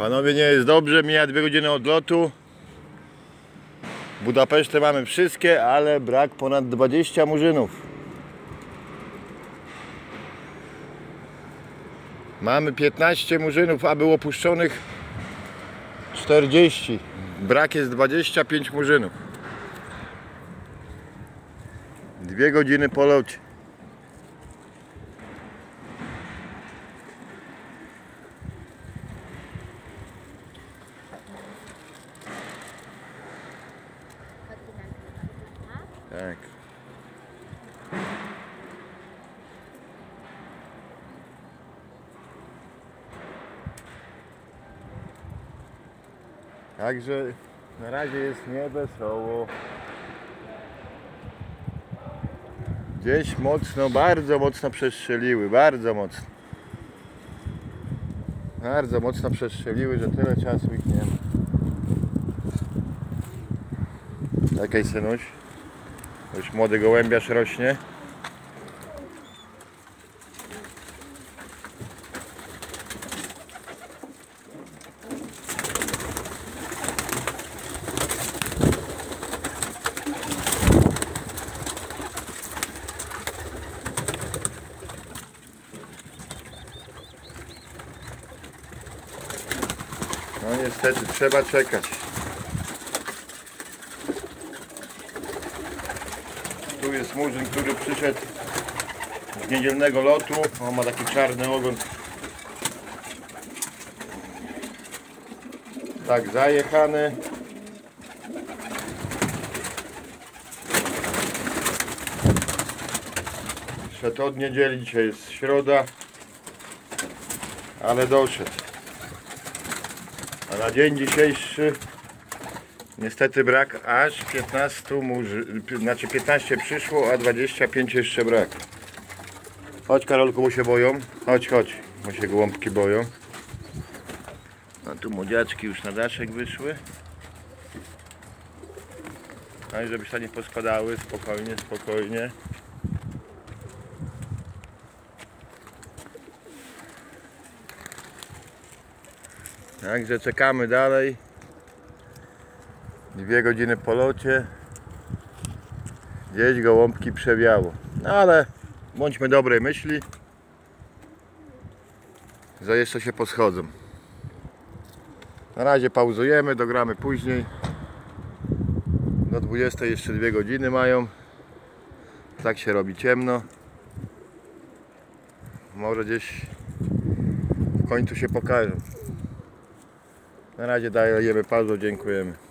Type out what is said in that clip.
Panowie, nie jest dobrze, mija dwie godziny odlotu. Budapesztę mamy wszystkie, ale brak ponad 20 murzynów. Mamy 15 murzynów, a było puszczonych 40. Brak jest 25 murzynów. Dwie godziny po locie. Tak. Także na razie jest niewesoło. Gdzieś mocno, bardzo mocno przestrzeliły, bardzo mocno. Bardzo mocno przestrzeliły, że tyle czasu ich nie ma. Czekaj synuś. Już młody gołębiarz rośnie. No niestety, trzeba czekać. Tu jest murzyn, który przyszedł z niedzielnego lotu. On ma taki czarny ogon. Tak, zajechany. Szedł od niedzieli, dzisiaj jest środa. Ale doszedł. A na dzień dzisiejszy Niestety brak aż 15 murzy, znaczy 15 przyszło, a 25 jeszcze brak. Chodź Karolku, bo się boją. Chodź, chodź, bo się gołąbki boją. A tu młodziaczki już na daszek wyszły. No i żeby się nie poskładały, spokojnie, spokojnie. Także czekamy dalej. Dwie godziny po locie. Gdzieś gołąbki przewiało. No ale bądźmy dobrej myśli. Że jeszcze się poschodzą. Na razie pauzujemy, dogramy później. Do 20 jeszcze dwie godziny mają. Tak się robi ciemno. Może gdzieś w końcu się pokażą. Na razie dajemy pauzę, dziękujemy.